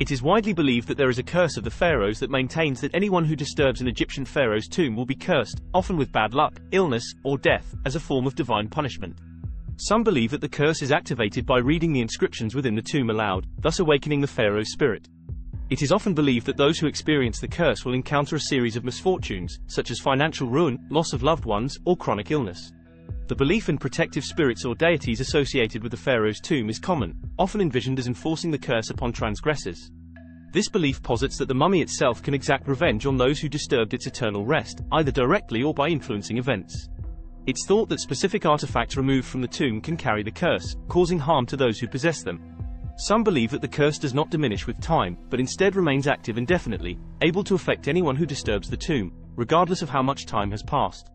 It is widely believed that there is a curse of the pharaohs that maintains that anyone who disturbs an Egyptian pharaoh's tomb will be cursed, often with bad luck, illness, or death, as a form of divine punishment. Some believe that the curse is activated by reading the inscriptions within the tomb aloud, thus awakening the pharaoh's spirit. It is often believed that those who experience the curse will encounter a series of misfortunes, such as financial ruin, loss of loved ones, or chronic illness. The belief in protective spirits or deities associated with the pharaoh's tomb is common, often envisioned as enforcing the curse upon transgressors. This belief posits that the mummy itself can exact revenge on those who disturbed its eternal rest, either directly or by influencing events. It's thought that specific artifacts removed from the tomb can carry the curse, causing harm to those who possess them. Some believe that the curse does not diminish with time, but instead remains active indefinitely, able to affect anyone who disturbs the tomb, regardless of how much time has passed.